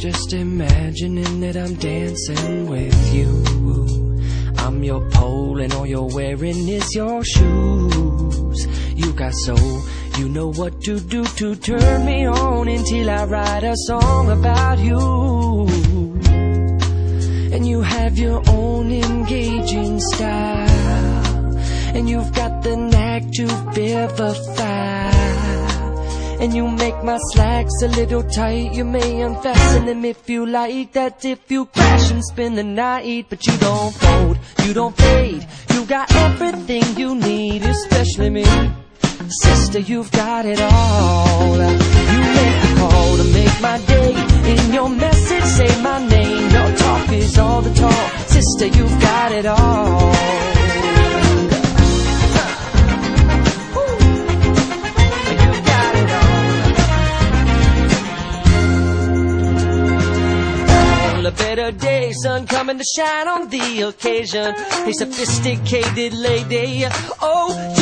just imagining that I'm dancing with you. I'm your pole and all you're wearing is your shoes. You got soul, you know what to do to turn me on until I write a song about you. Style, and you've got the knack to vivify. And you make my slacks a little tight. You may unfasten them if you like. That's if you crash and spend the night. But you don't fold, you don't fade. You got everything you need, especially me. Sister, you've got it all. A better day, sun coming to shine on the occasion. A sophisticated lady. Oh,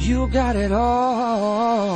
you got it all.